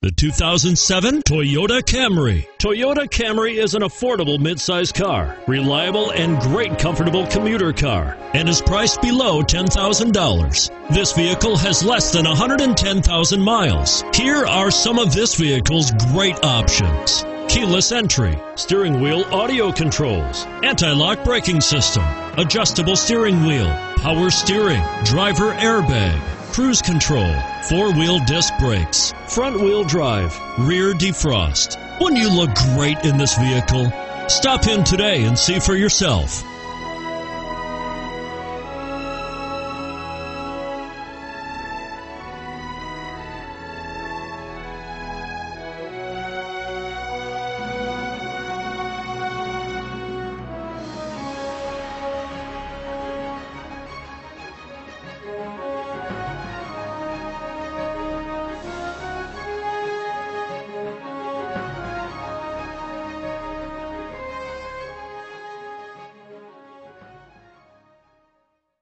The 2007 Toyota Camry. Toyota Camry is an affordable midsize car, reliable and great comfortable commuter car, and is priced below $10,000. This vehicle has less than 110,000 miles. Here are some of this vehicle's great options. Keyless entry, steering wheel audio controls, anti-lock braking system, adjustable steering wheel, power steering, driver airbag, cruise control, four wheel disc brakes, front wheel drive, rear defrost. Wouldn't you look great in this vehicle? Stop in today and see for yourself.